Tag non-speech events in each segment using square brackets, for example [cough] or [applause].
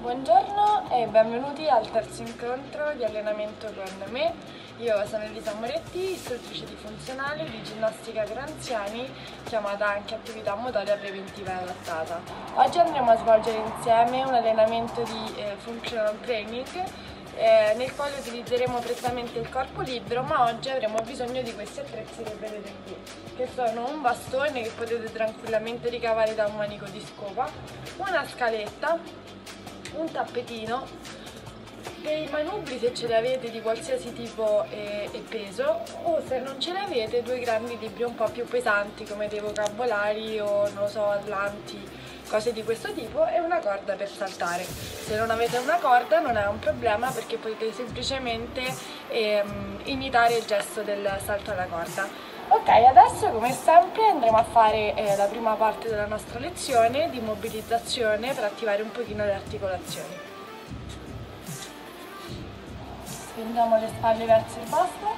Buongiorno e benvenuti al terzo incontro di allenamento con me. Io sono Elisa Moretti, istruttrice di funzionale di ginnastica per anziani, chiamata anche attività motoria preventiva adattata. Oggi andremo a svolgere insieme un allenamento di eh, functional training eh, nel quale utilizzeremo prettamente il corpo libero, ma oggi avremo bisogno di questi attrezzi che vedete qui, che sono un bastone che potete tranquillamente ricavare da un manico di scopa, una scaletta, un tappetino, dei manubri se ce li avete di qualsiasi tipo e, e, peso o se non ce li avete due grandi libri un po' più pesanti come dei vocabolari o non lo so atlanti cose di questo tipo e una corda per saltare. Se non avete una corda non è un problema perché potete semplicemente ehm, imitare il gesto del salto alla corda ok adesso come sempre andremo a fare eh, la prima parte della nostra lezione di mobilizzazione per attivare un pochino le articolazioni Spingiamo le spalle verso il basso,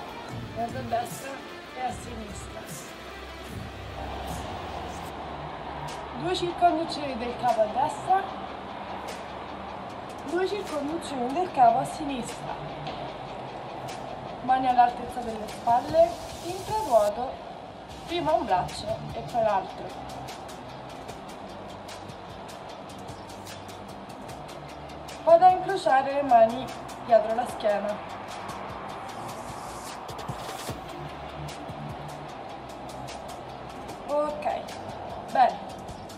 verso destra e a sinistra. Due circonduzioni del capo a destra, due circonduzioni del capo a sinistra. Mani all'altezza delle spalle, intravuoto, prima un braccio e poi l'altro. Vado a incrociare le mani dietro la schiena. Ok, bene,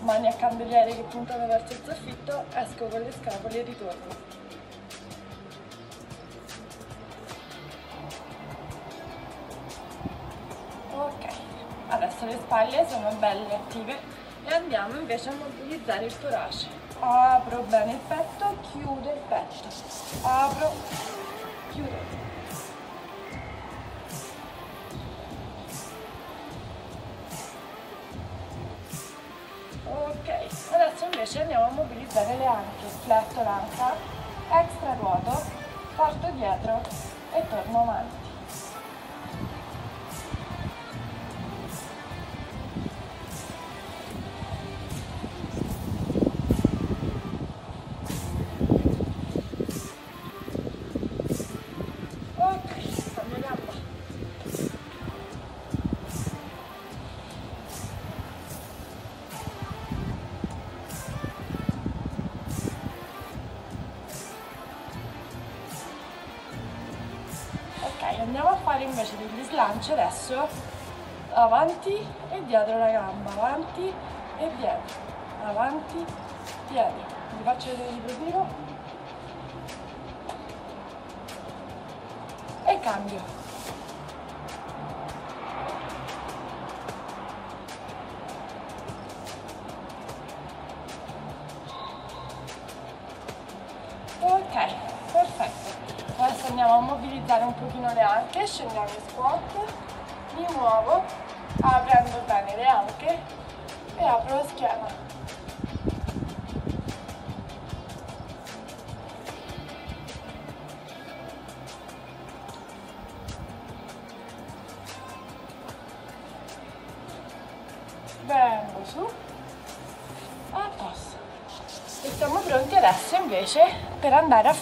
mani a candeliere che puntano verso il soffitto, esco con le scapole e ritorno. Spalle sono belle attive e andiamo invece a mobilizzare il torace. Apro bene il petto, chiudo il petto. Apro, chiudo. invece andiamo a mobilizzare le anche, fletto l'anca, extra ruoto, porto dietro e torno avanti. Slanci adesso avanti e dietro la gamba avanti e dietro avanti dietro. Vi faccio vedere di profilo. E cambio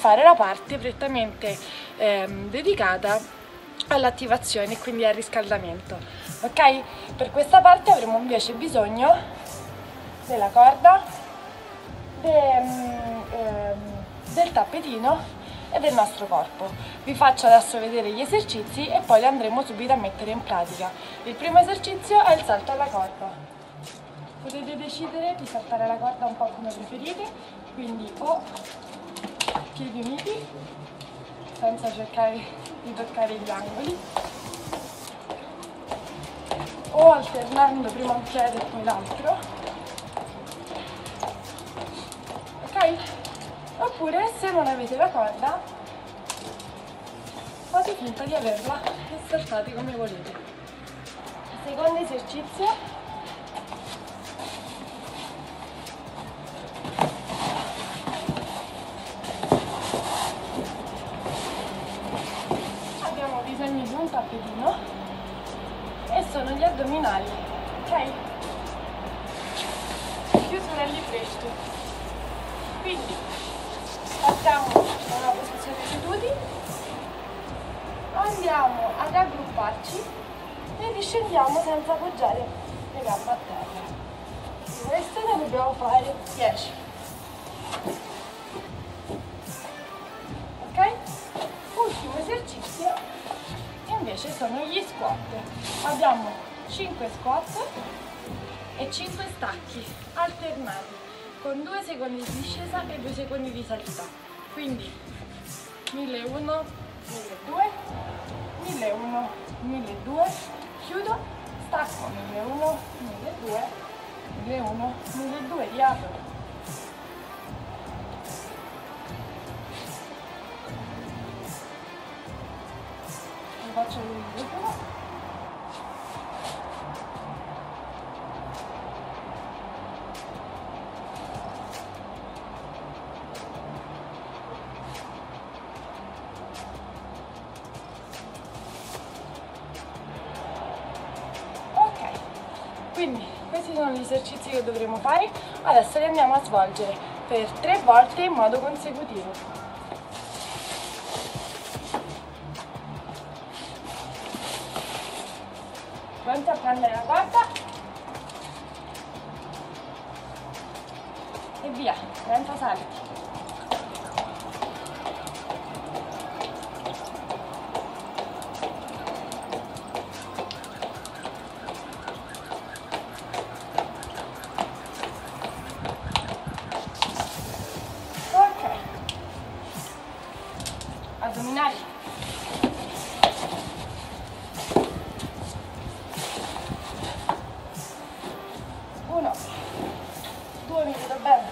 fare la parte prettamente ehm, dedicata all'attivazione e quindi al riscaldamento. Ok? Per questa parte avremo invece bisogno della corda de, ehm, del tappetino e del nostro corpo. Vi faccio adesso vedere gli esercizi e poi li andremo subito a mettere in pratica. Il primo esercizio è il salto alla corda. Potete decidere di saltare la corda un po' come preferite quindi o piedi uniti senza cercare di toccare gli angoli. O alternando prima un piede e poi l'altro. Ok? oppure se non avete la corda fate finta di averla e saltate come volete. Secondo esercizio tappetino e sono gli addominali, ok? Chiusura lì presto. Quindi Partiamo da una posizione seduti, andiamo ad aggrupparci e riscendiamo senza appoggiare le gambe a terra. Questo ne dobbiamo fare 10. Invece sono gli squat. Abbiamo 5 squat e 5 stacchi alternati con 2 secondi di discesa e 2 secondi di salita. Quindi 1001, 1002, 1001, 1002, chiudo, stacco 1001, 1002, 1001, 1002, riapro. Lo faccio l'ultimo. Quindi questi sono gli esercizi che dovremo fare, adesso li andiamo a svolgere per tre volte in modo consecutivo. Pronti a prendere la corda? E via, 30 salti. Due, mi vedo bene,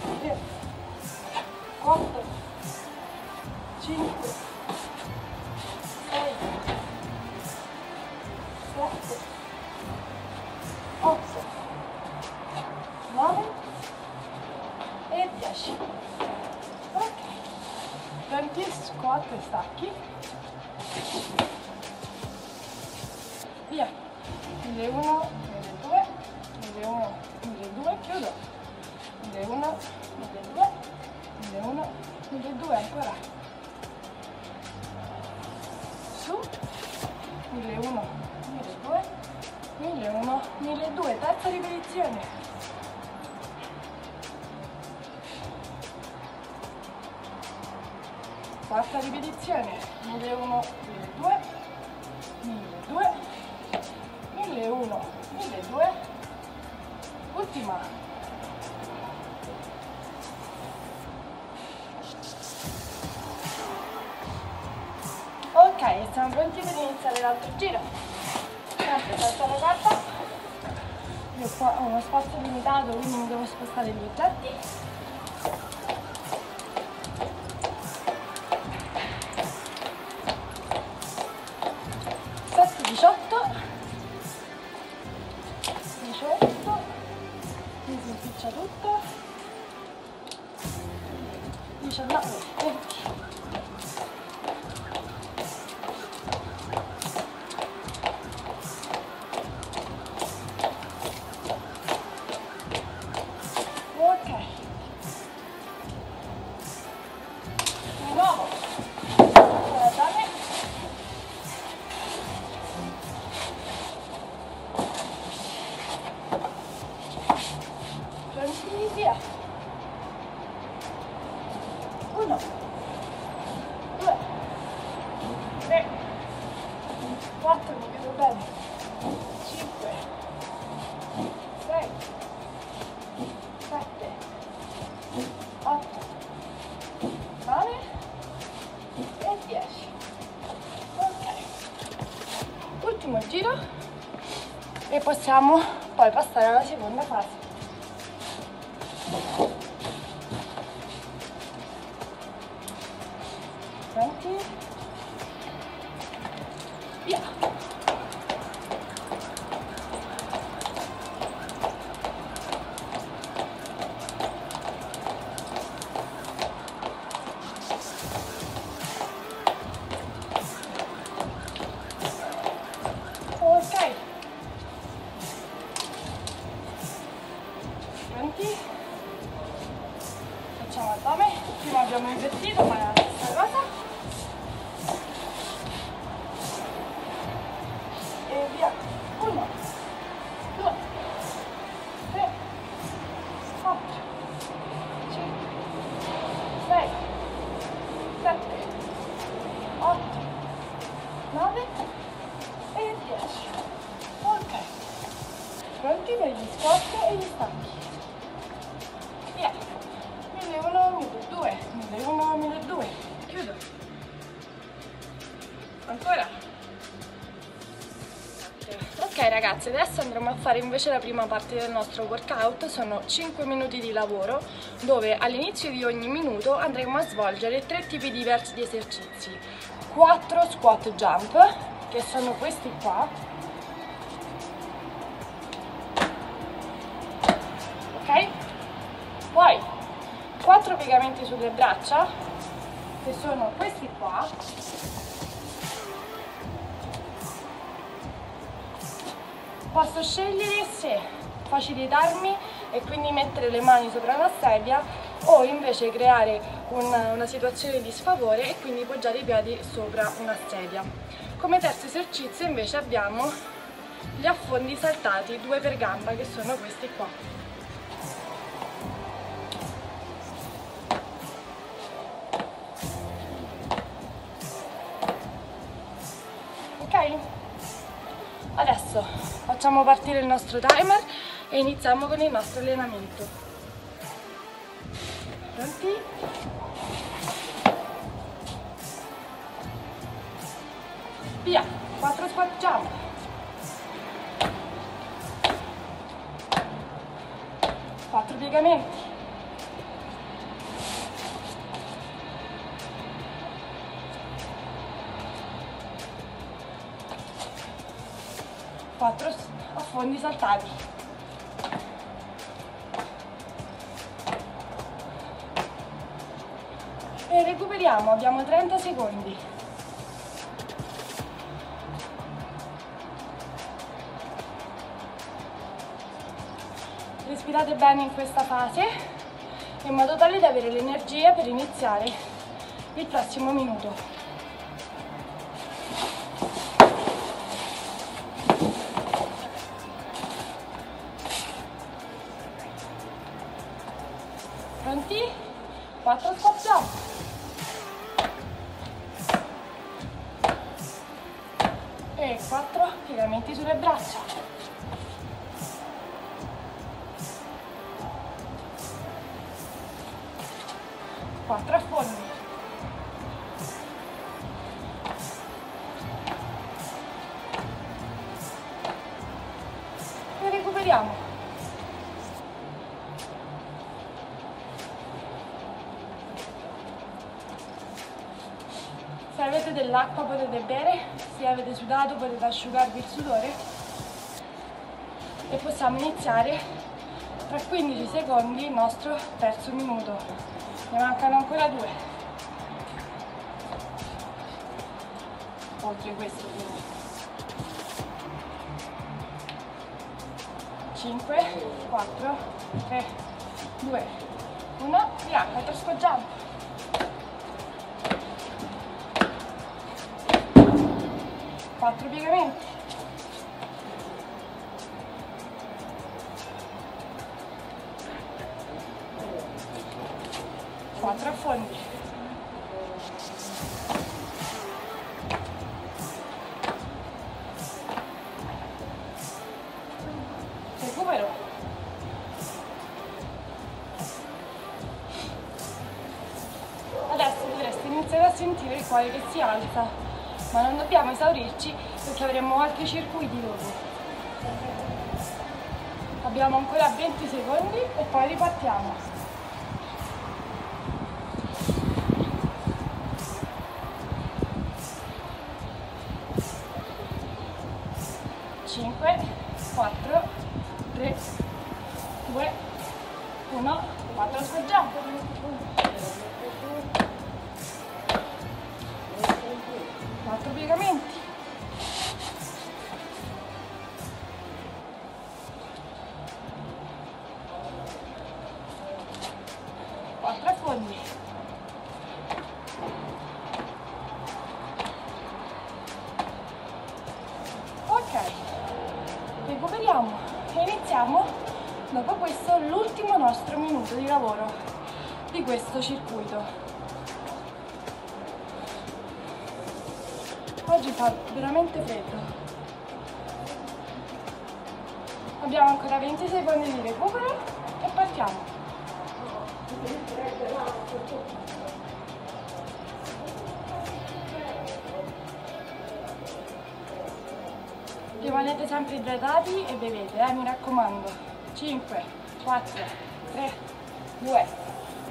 19, 20. Ok. E fare invece la prima parte del nostro workout sono 5 minuti di lavoro dove all'inizio di ogni minuto andremo a svolgere tre tipi diversi di esercizi. 4 squat jump che sono questi qua facilitarmi e quindi mettere le mani sopra una sedia o invece creare una, una situazione di sfavore e quindi poggiare i piedi sopra una sedia. Come terzo esercizio invece abbiamo gli affondi saltati, due per gamba, che sono questi qua. Ok? Adesso facciamo partire il nostro timer e iniziamo con il nostro allenamento. Pronti? Via, 4 squat jump. Quattro piegamenti. Quattro affondi saltati. Recuperiamo, abbiamo 30 secondi. Respirate bene in questa fase in modo tale da avere l'energia per iniziare il prossimo minuto. Pronti? 4 squat E 4 piegamenti sulle braccia. Quattro affondi. Sudato potete asciugarvi il sudore e possiamo iniziare tra 15 secondi il nostro terzo minuto. Ne mancano ancora due. Oltre questo quindi. 5, 4, 3, 2, 1, via, altro squat quattro piegamenti. Quattro affondi recupero. Adesso dovreste iniziare a sentire il cuore che si alza ma non dobbiamo esaurirci perché avremo altri circuiti dopo. Abbiamo ancora 20 secondi e poi ripartiamo. Rimanete sempre idratati e bevete, eh, mi raccomando. 5, 4, 3, 2,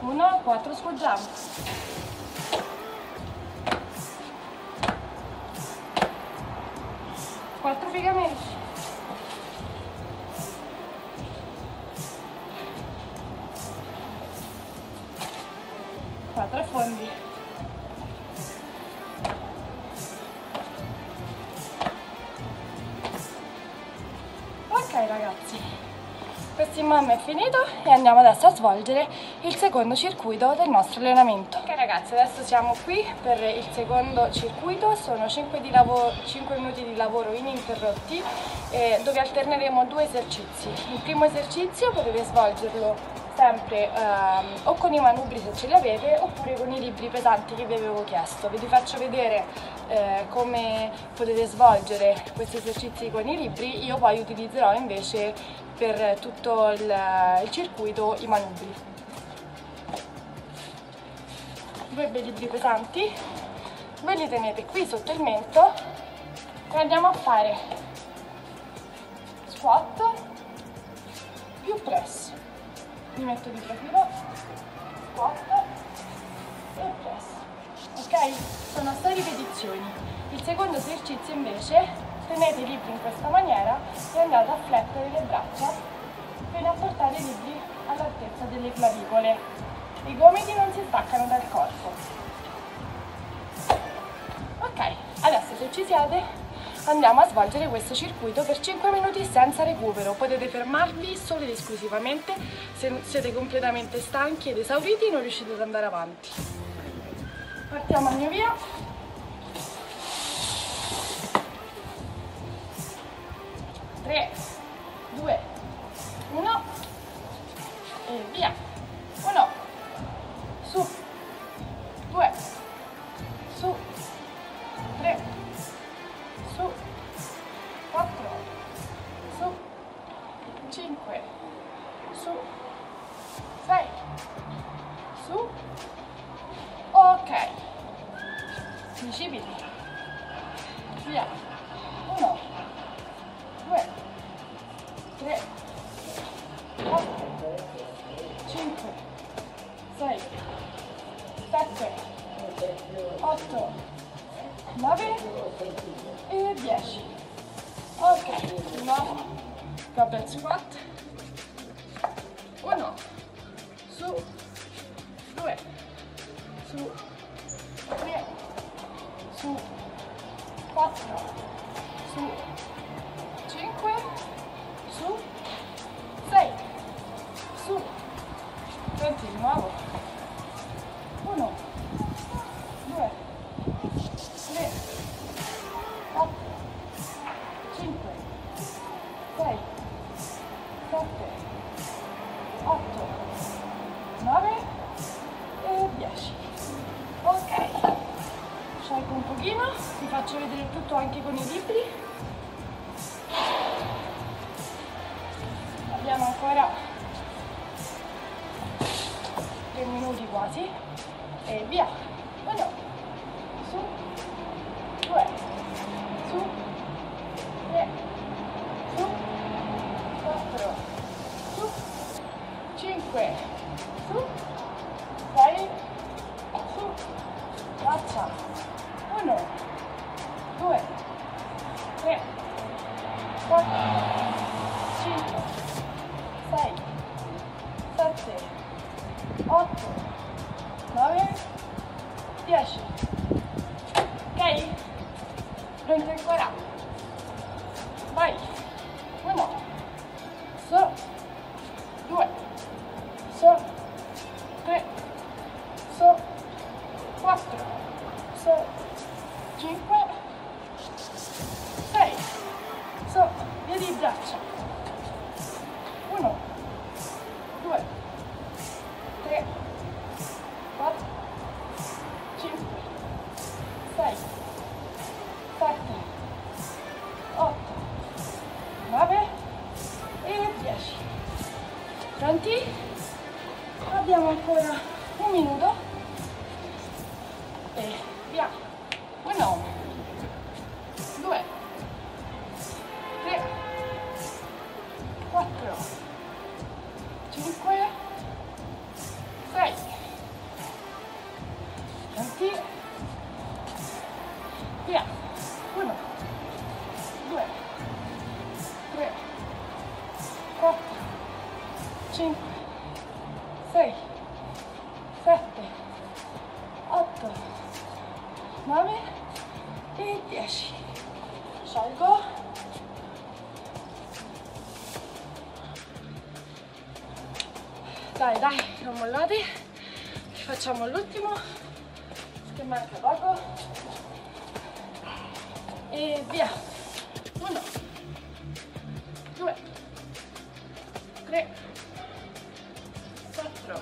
1, 4 sfoggiamo. Finito e andiamo adesso a svolgere il secondo circuito del nostro allenamento. Ok ragazzi, adesso siamo qui per il secondo circuito, sono 5, 5 minuti di lavoro ininterrotti eh, dove alterneremo due esercizi. Il primo esercizio potete svolgerlo sempre ehm, o con i manubri se ce li avete oppure con i libri pesanti che vi avevo chiesto. Vi faccio vedere eh, come potete svolgere questi esercizi con i libri, io poi utilizzerò invece per tutto il, il circuito i manubri. Due bei libri pesanti, ve li tenete qui sotto il mento e andiamo a fare squat più press mi metto di profilo, squat e press. Ok? Sono 6 ripetizioni. Il secondo esercizio invece tenete i libri in questa maniera e andate a flettere le braccia fino a portare i libri all'altezza delle clavicole. I gomiti non si staccano dal corpo. Ok, adesso se ci siete andiamo a svolgere questo circuito per 5 minuti senza recupero. Potete fermarvi solo ed esclusivamente se siete completamente stanchi ed esauriti e non riuscite ad andare avanti. Partiamo al mio via. Tre, due, uno e via. Facciamo l'ultimo. Che manca poco. E via. Uno, due, tre, quattro,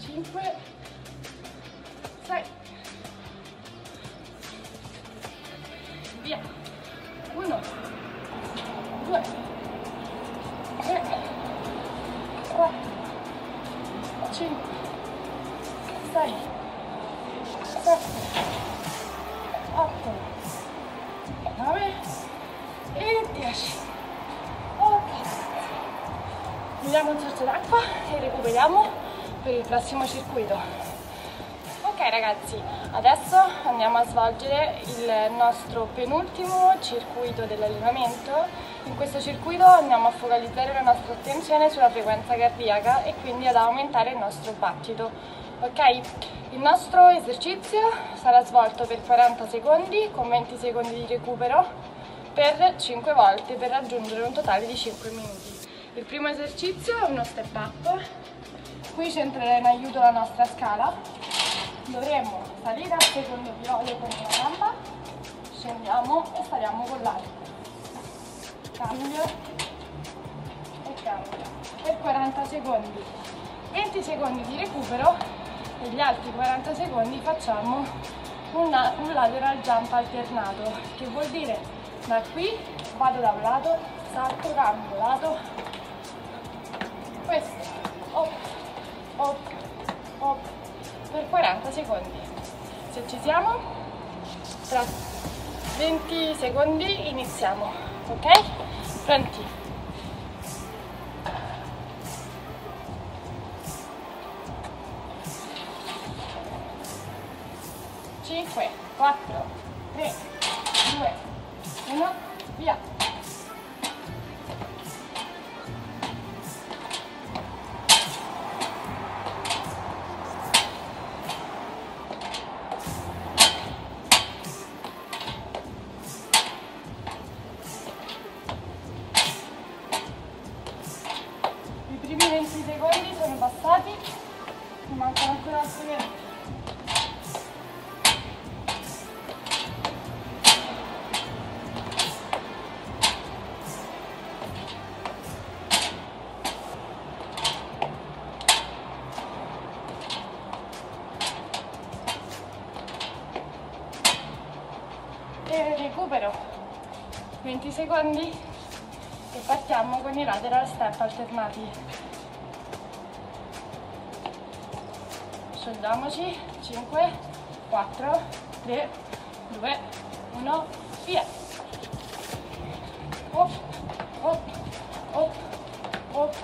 cinque, prossimo circuito. Ok ragazzi, adesso andiamo a svolgere il nostro penultimo circuito dell'allenamento. In questo circuito andiamo a focalizzare la nostra attenzione sulla frequenza cardiaca e quindi ad aumentare il nostro battito. Ok? Il nostro esercizio sarà svolto per 40 secondi con 20 secondi di recupero per 5 volte per raggiungere un totale di 5 minuti. Il primo esercizio è uno step up. Qui ci entrerà in aiuto la nostra scala dovremmo salire al secondo violo con una gamba, scendiamo e saliamo con l'altra. Cambio e cambio. Per 40 secondi. 20 secondi di recupero e gli altri 40 secondi facciamo una, un lateral jump alternato, che vuol dire da qui vado da un lato, salto, cambio lato, questo, op, op, per 40 secondi. Se ci siamo, tra 20 secondi iniziamo, ok? Pronti? Alternati. Sciogliamoci, 5, 4, 3, 2, 1, via! Op, op, op, op,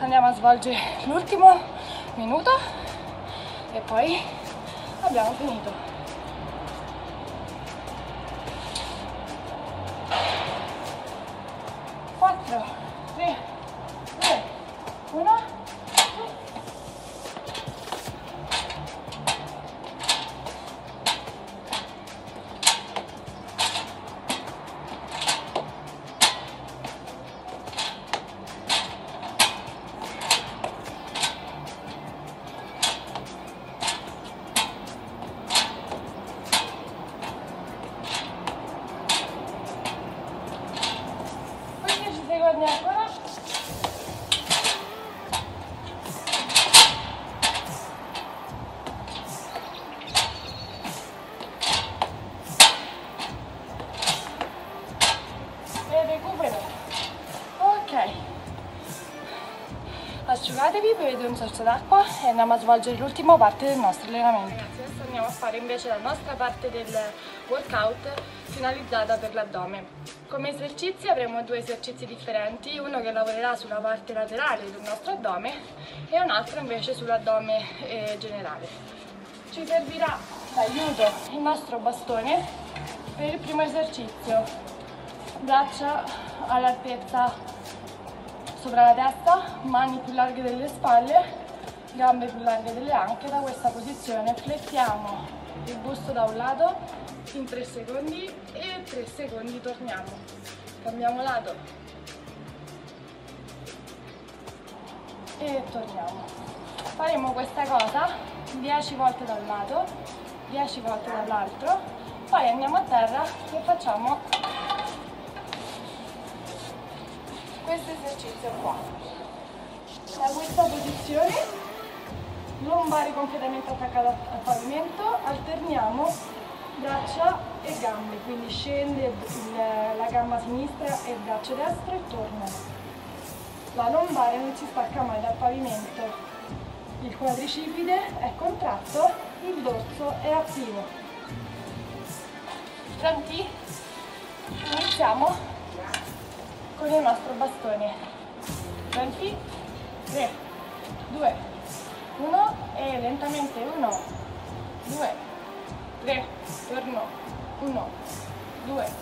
Andiamo a svolgere l'ultimo minuto e poi abbiamo finito. Sorso d'acqua e andiamo a svolgere l'ultima parte del nostro allenamento. Adesso andiamo a fare invece la nostra parte del workout finalizzata per l'addome. Come esercizi avremo due esercizi differenti, uno che lavorerà sulla parte laterale del nostro addome e un altro invece sull'addome eh, generale. Ci servirà d'aiuto il nostro bastone per il primo esercizio, braccia all'altezza sopra la testa, mani più larghe delle spalle, gambe più larghe delle anche. Da questa posizione flettiamo il busto da un lato in 3 secondi e 3 secondi torniamo. Cambiamo lato e torniamo. Faremo questa cosa 10 volte da un lato, 10 volte dall'altro, poi andiamo a terra e facciamo questo esercizio qua. Da questa posizione, lombare completamente attaccata al pavimento, alterniamo braccia e gambe, quindi scende la gamba sinistra e il braccio destro e torna. La lombare non si stacca mai dal pavimento, il quadricipite è contratto, il dorso è attivo. Pronti? Iniziamo con il nostro bastone. Pronti? 3, 2, 1 e lentamente 1, 2, 3, torno, 1, 2,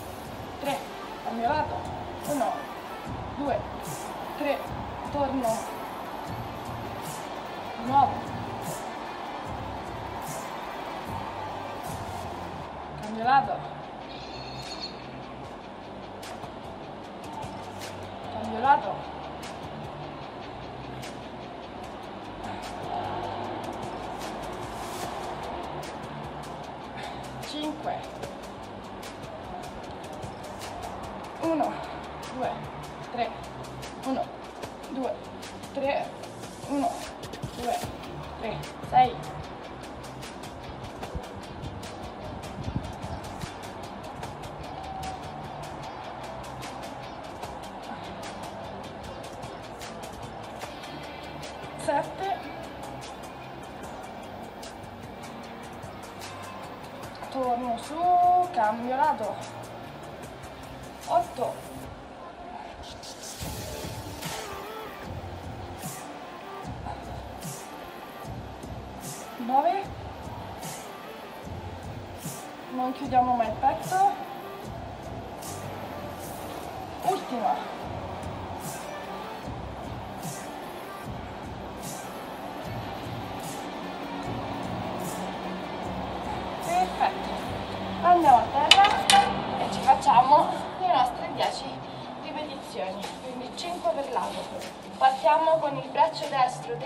3, cambio lato, 1, 2, 3, torno, di nuovo, cambio lato, cambio lato,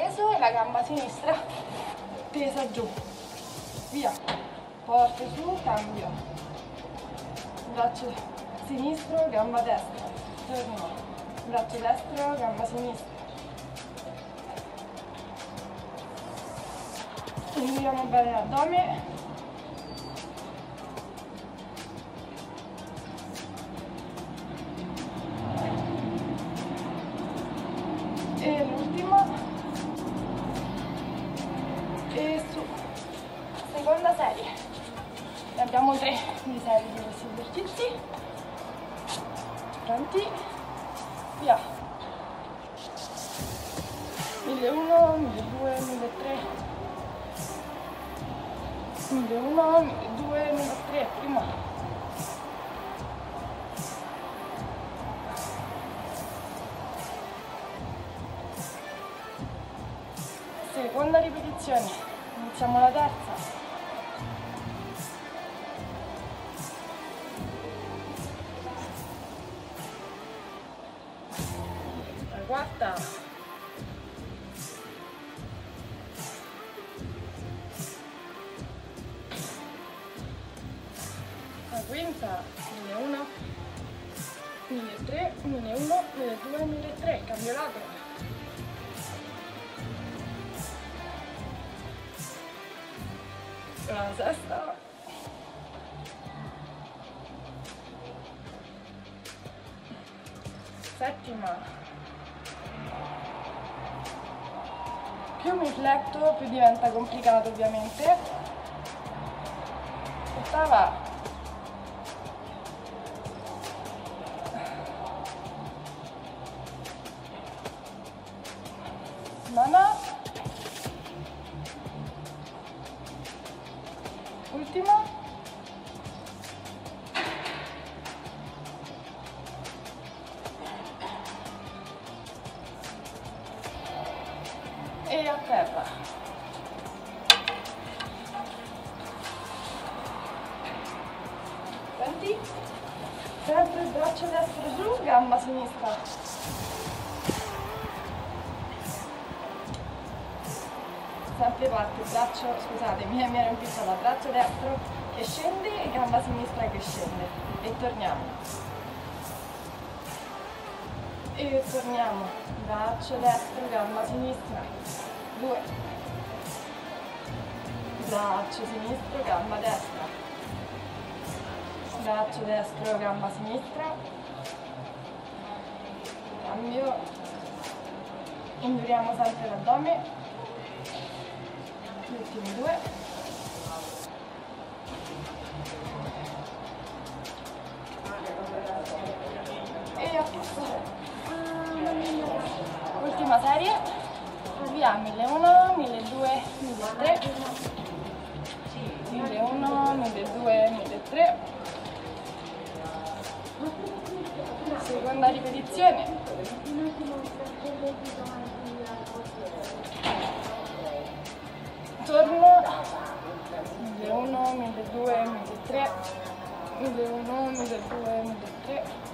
teso e la gamba sinistra [laughs] tesa giù. Via. Porte su, cambio. Braccio sinistro, gamba destra. Torno. Braccio destro, gamba sinistra. Induriamo bene l'addome. 1001, 1002, 1003. Cambio lato. La sesta. Settima. Più mi fletto, più diventa complicato ovviamente. Ottava. Destro, gamba sinistra. Cambio. Induriamo sempre l'addome. Gli ultimi due. E a posto. Ultima serie. Via 1001, 1200, 1003. 1001, 1200, 1003. Seconda ripetizione. Torno. 1001, 1200, 1003. 1001, 1200, 1003.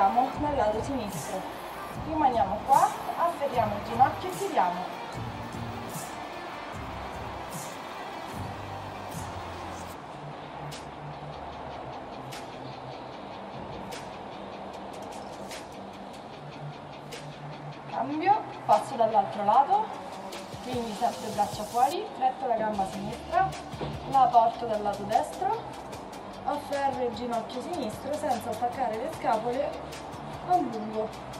Buttiamo dal lato sinistro rimaniamo qua, afferriamo il ginocchio e chiudiamo. Cambio, passo dall'altro lato, quindi sempre braccia fuori, fletto la gamba sinistra, la porto dal lato destro, afferro il ginocchio sinistro senza attaccare le scapole, allungo e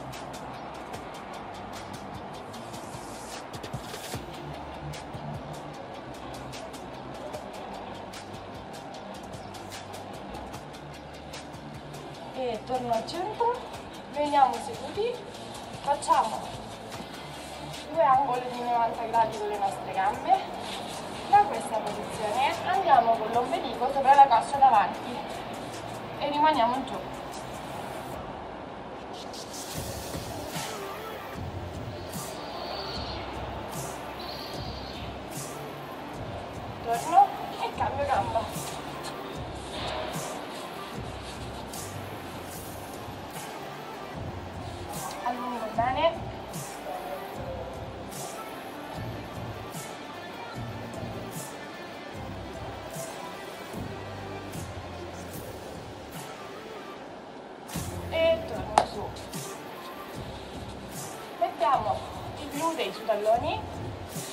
i glutei sui talloni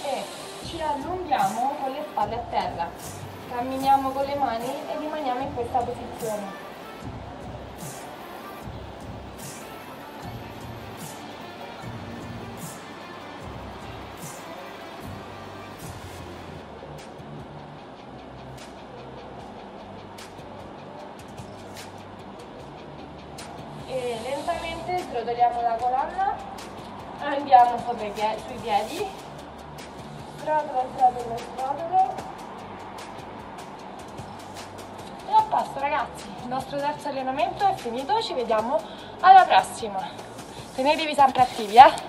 e ci allunghiamo con le spalle a terra. Camminiamo con le mani e rimaniamo in questa posizione vediamo alla prossima, tenetevi sempre attivi eh!